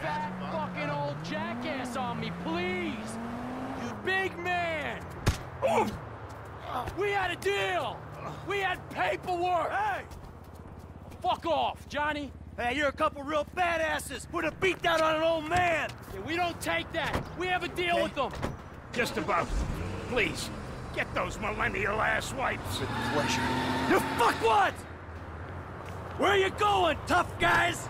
fat fucking old jackass on me, please! You big man! We had a deal! We had paperwork! Hey! Fuck off, Johnny! Hey, you're a couple real badasses! Put a beat down on an old man! Yeah, we don't take that! We have a deal with them! Just about. Please, get those millennial ass wipes. With pleasure. You fuck what? Where are you going, tough guys?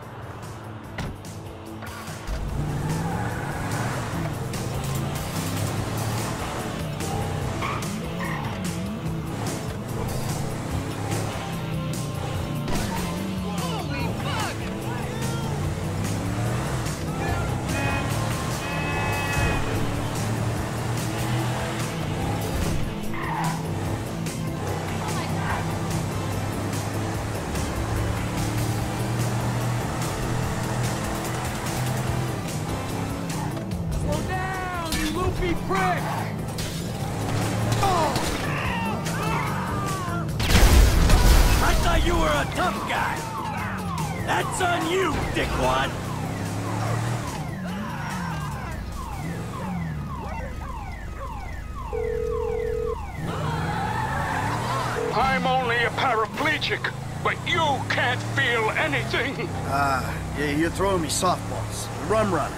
Loopy prick! I thought you were a tough guy! That's on you, dickwad! I'm only a paraplegic, but you can't feel anything. Ah, yeah, you're throwing me softballs. Rum runner.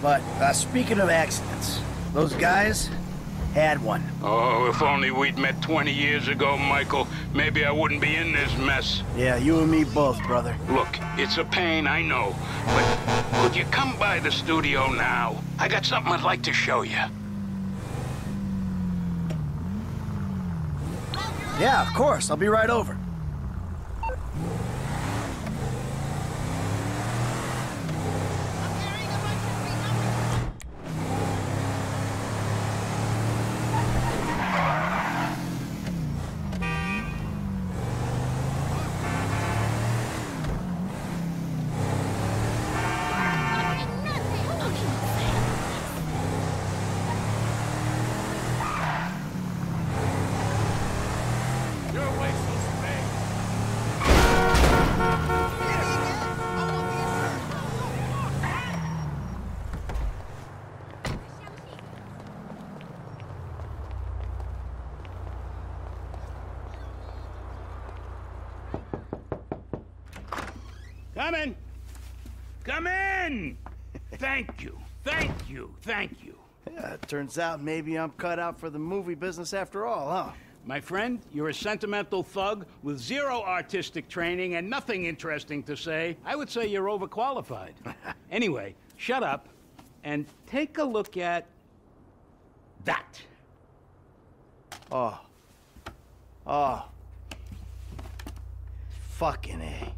But uh, speaking of accidents, those guys had one. Oh, if only we'd met 20 years ago, Michael, maybe I wouldn't be in this mess. Yeah, you and me both, brother. Look, it's a pain, I know, but could you come by the studio now? I got something I'd like to show you. Yeah, of course. I'll be right over. Come in. Come in. Thank you. Thank you. Thank you. Yeah, it turns out maybe I'm cut out for the movie business after all, huh? My friend, you're a sentimental thug with zero artistic training and nothing interesting to say. I would say you're overqualified. anyway, shut up and take a look at that. Oh. Oh. Fucking A.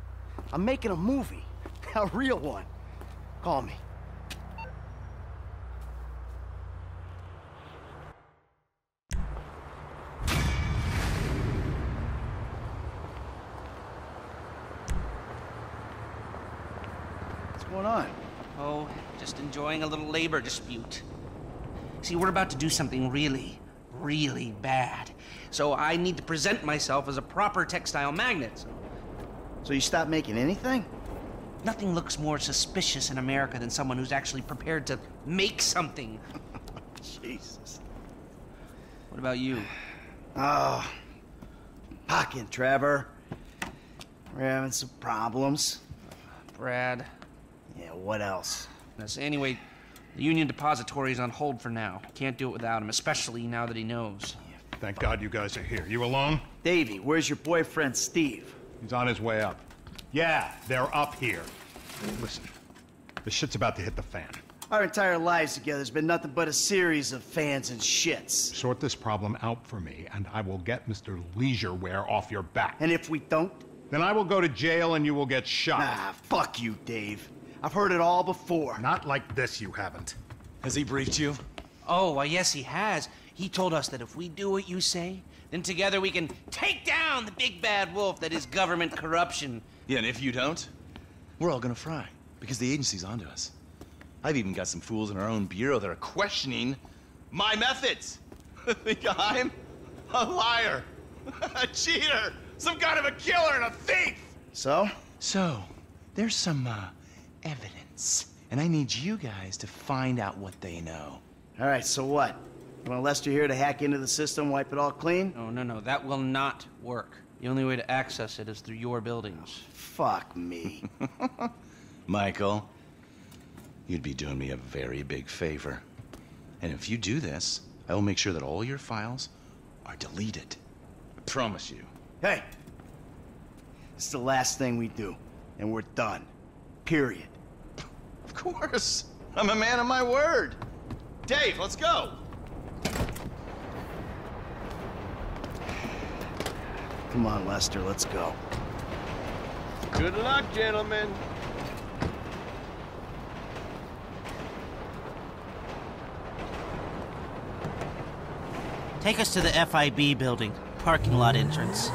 I'm making a movie. A real one. Call me. What's going on? Oh, just enjoying a little labor dispute. See, we're about to do something really, really bad. So I need to present myself as a proper textile magnet. So So you stopped making anything? nothing looks more suspicious in America than someone who's actually prepared to make something. Jesus. What about you? Ah, oh, fucking Trevor. We're having some problems. Brad. Yeah, what else? Yes, anyway, the Union Depository is on hold for now. Can't do it without him, especially now that he knows. Thank God you guys are here. You alone? Davey, where's your boyfriend Steve? He's on his way up. Yeah, they're up here. Listen, the shit's about to hit the fan. Our entire lives together has been nothing but a series of fans and shits. Sort this problem out for me, and I will get Mr. Leisureware off your back. And if we don't, Then I will go to jail and you will get shot. ah, fuck you, Dave. I've heard it all before. Not like this, you haven't. Has he briefed you? Oh, well, yes, he has. He told us that if we do what you say, then together we can take down the big bad wolf that is government corruption. Yeah, and if you don't, we're all gonna fry. Because the agency's onto us. I've even got some fools in our own bureau that are questioning my methods. Think I'm a liar, a cheater, some kind of a killer and a thief. So? So, there's some uh, evidence, and I need you guys to find out what they know. All right, so what? You want Lester here to hack into the system, wipe it all clean? No, no, no, that will not work. The only way to access it is through your buildings. Fuck me. Michael, you'd be doing me a very big favor. And if you do this, I will make sure that all your files are deleted. I promise you. hey! It's the last thing we do, and we're done. Period. Of course. I'm a man of my word. Dave, let's go. Come on, Lester, let's go. Good luck, gentlemen. Take us to the FIB building, parking lot entrance.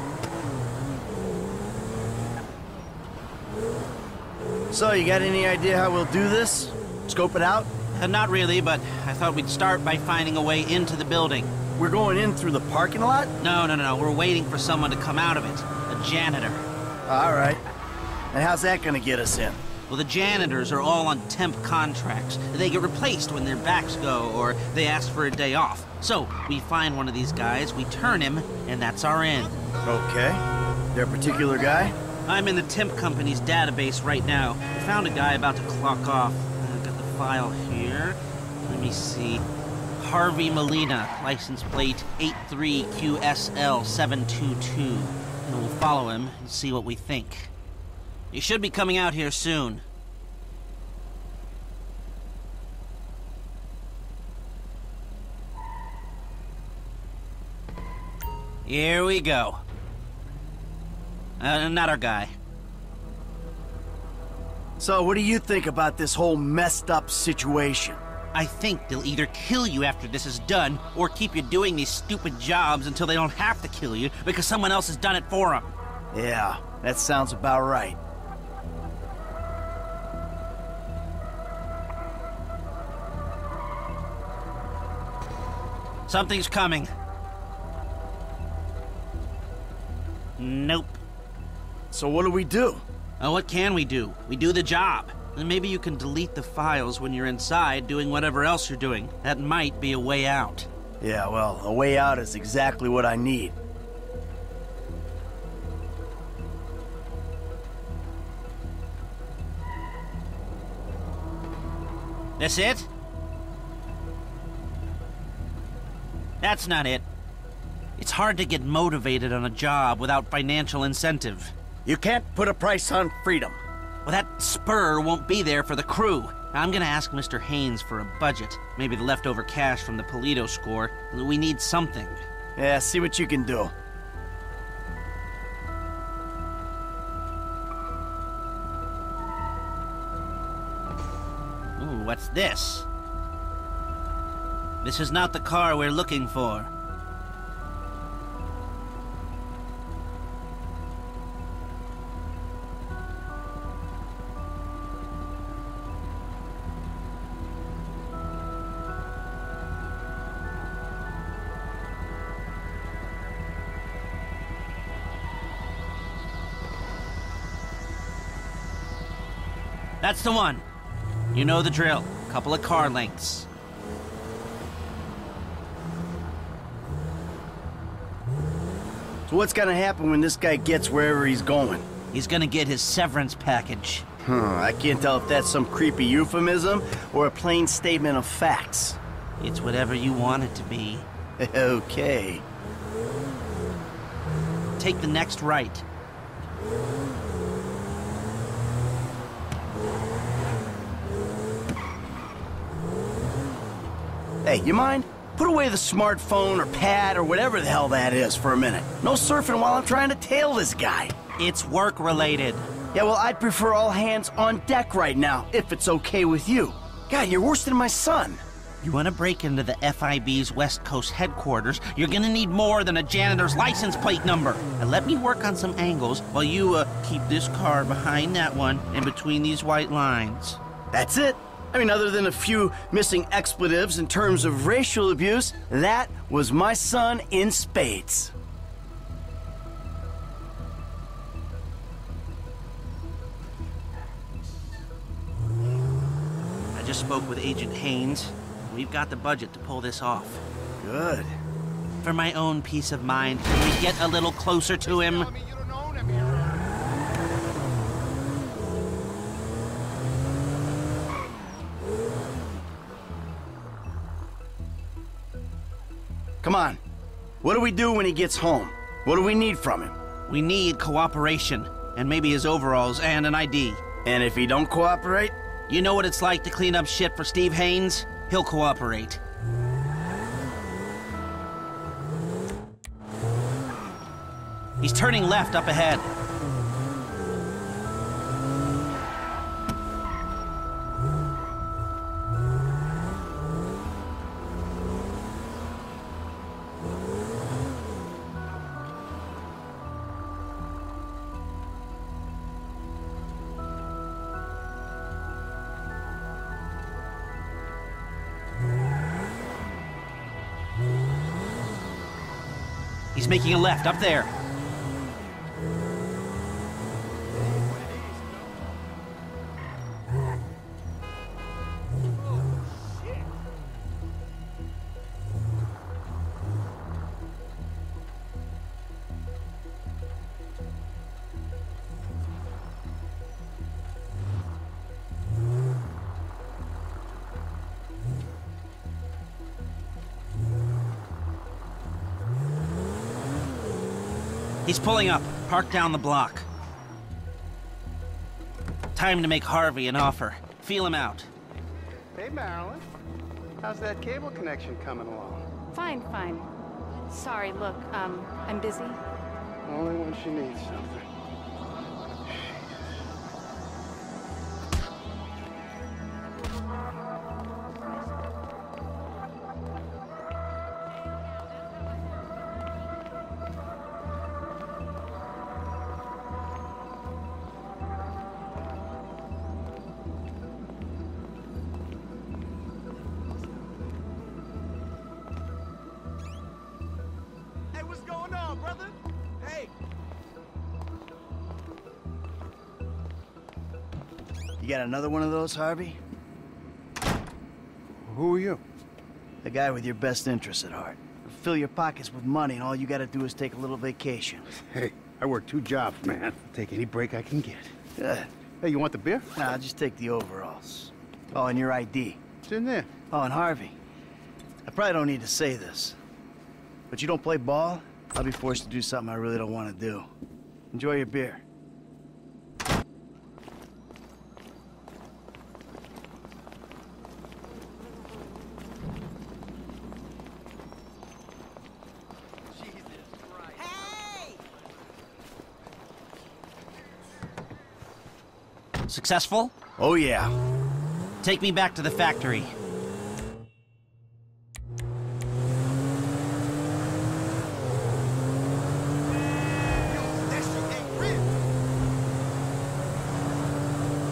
So, you got any idea how we'll do this? Scope it out? Uh, not really, but I thought we'd start by finding a way into the building. We're going in through the parking lot? No, no, no, we're waiting for someone to come out of it. A janitor. All right. And how's that gonna get us in? Well, the janitors are all on temp contracts. They get replaced when their backs go, or they ask for a day off. So, we find one of these guys, we turn him, and that's our in. Okay. There a particular guy? I'm in the temp company's database right now. I found a guy about to clock off. I've got the file here. Let me see. Harvey Molina, license plate 83QSL722. And we'll follow him and see what we think. He should be coming out here soon. Here we go. Uh, not our guy. So, what do you think about this whole messed up situation? I think they'll either kill you after this is done, or keep you doing these stupid jobs until they don't have to kill you because someone else has done it for them. Yeah, that sounds about right. Something's coming. Nope. So, what do we do? Oh, what can we do? We do the job. And maybe you can delete the files when you're inside doing whatever else you're doing. That might be a way out. Yeah, well, a way out is exactly what I need. That's it? That's not it. It's hard to get motivated on a job without financial incentive. You can't put a price on freedom. Well, that spur won't be there for the crew. I'm gonna ask Mr. Haynes for a budget. Maybe the leftover cash from the Paleto score. We need something. Yeah, see what you can do. Ooh, what's this? This is not the car we're looking for. That's the one. You know the drill. Couple of car lengths. So, what's gonna happen when this guy gets wherever he's going? He's gonna get his severance package. Huh, I can't tell if that's some creepy euphemism or a plain statement of facts. It's whatever you want it to be. okay. Take the next right. Hey, you mind? Put away the smartphone or pad or whatever the hell that is for a minute. No surfing while I'm trying to tail this guy. It's work related. Yeah, well, I'd prefer all hands on deck right now, if it's okay with you. God, you're worse than my son. You want to break into the FIB's West Coast headquarters, you're gonna need more than a janitor's license plate number. And let me work on some angles while you, uh, keep this car behind that one and between these white lines. That's it. I mean, other than a few missing expletives in terms of racial abuse, that was my son in spades. I just spoke with Agent Haynes. We've got the budget to pull this off. Good. For my own peace of mind, can we get a little closer to him? Come on. What do we do when he gets home? What do we need from him? We need cooperation, and maybe his overalls and an ID. And if he don't cooperate? You know what it's like to clean up shit for Steve Haynes? He'll cooperate. He's turning left up ahead. Making a left up there. He's pulling up, parked down the block. Time to make Harvey an offer. Feel him out. Hey, Marilyn. How's that cable connection coming along? Fine, fine. Sorry, look, um, I'm busy. Only when she needs something. You got another one of those, Harvey? Who are you? The guy with your best interests at heart. Fill your pockets with money, and all you gotta do is take a little vacation. Hey, I work two jobs, man. I'll take any break I can get. Good. Hey, you want the beer? Nah, I'll just take the overalls. Oh, and your ID. It's in there. Oh, and Harvey. I probably don't need to say this, but you don't play ball, I'll be forced to do something I really don't want to do. Enjoy your beer. Successful? Oh, yeah. Take me back to the factory.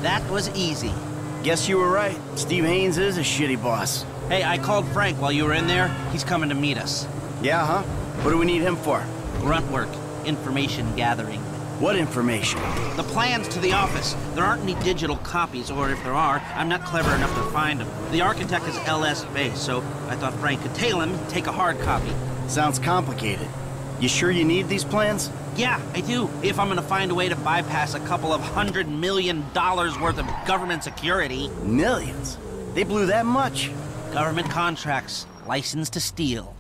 That was easy. Guess you were right. Steve Haynes is a shitty boss. Hey, I called Frank while you were in there. He's coming to meet us. Yeah, huh? What do we need him for? Grunt work, information gathering. What information? The plans to the office. There aren't any digital copies, or if there are, I'm not clever enough to find them. The architect is LS Base, so I thought Frank could tail him, take a hard copy. Sounds complicated. You sure you need these plans? Yeah, I do. If I'm gonna find a way to bypass a couple of hundred million dollars worth of government security. Millions? They blew that much? Government contracts, license to steal.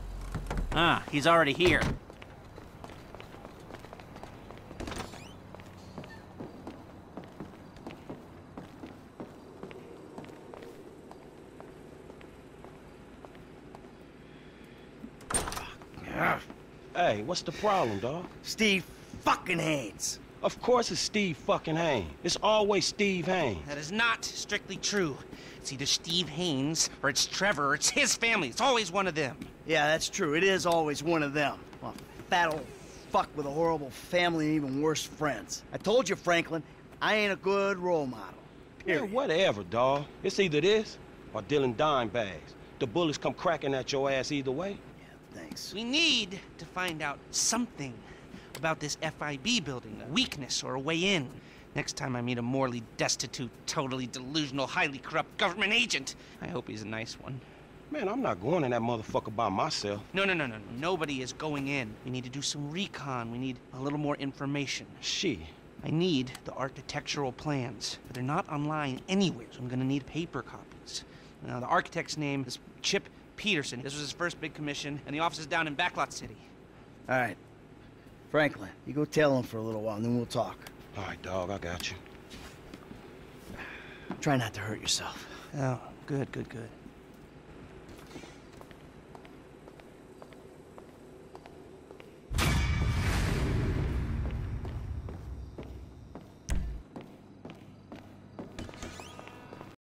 Ah, he's already here. Hey, what's the problem, dog? Steve fucking Haynes. Of course it's Steve fucking Haynes. It's always Steve Haynes. That is not strictly true. It's either Steve Haynes or it's Trevor or it's his family. It's always one of them. Yeah, that's true. It is always one of them. A fat old fuck with a horrible family and even worse friends. I told you, Franklin, I ain't a good role model. Yeah, whatever, dawg. It's either this or dealing dime bags. The bullets come cracking at your ass either way. Thanks. We need to find out something about this FIB building, a weakness or a way in. Next time I meet a morally destitute, totally delusional, highly corrupt government agent, I hope he's a nice one. Man, I'm not going in that motherfucker by myself. No, no, no, no. Nobody is going in. We need to do some recon. We need a little more information. She. I need the architectural plans, but they're not online anywhere, so I'm gonna need paper copies. Now, the architect's name is Chip Peterson. This was his first big commission, and the office is down in Backlot City. All right. Franklin, you go tell him for a little while, and then we'll talk. All right, dog, I got you. Try not to hurt yourself. Oh, good, good, good.